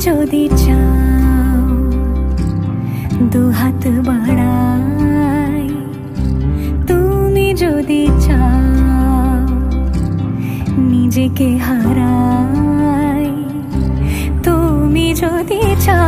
যদি চাও দুহাত বাড়াই তুমি যদি চাও নিজেকে হারাই তুমি যদি চাও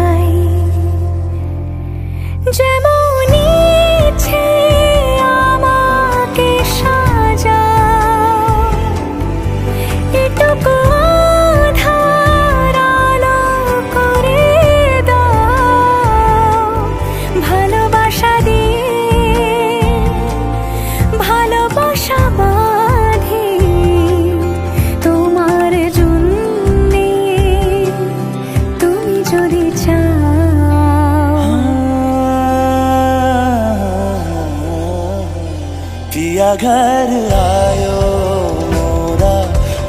पिया घर आयो मोरा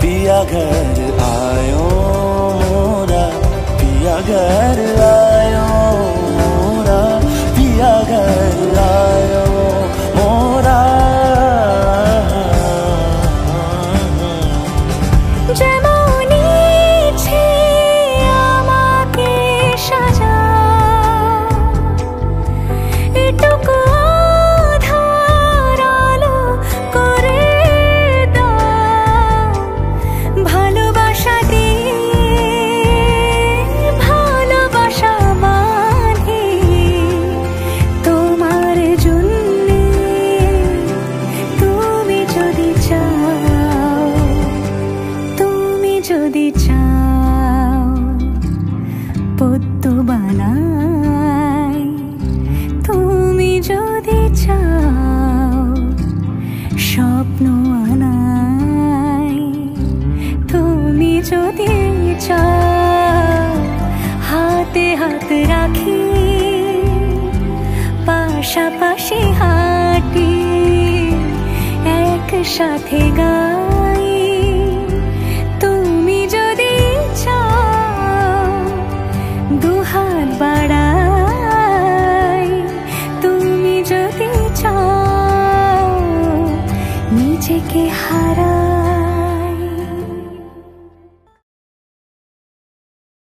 पिया घर आयो मोरा पिया घर आयो চাও, পদ্ম বানাই। তুমি যদি চাও, স্বপ্ন আনাই। তুমি যদি চাও, হাতে হাত রাখি, পাশাপাশি হাঁটি, একসাথে গাই তুমি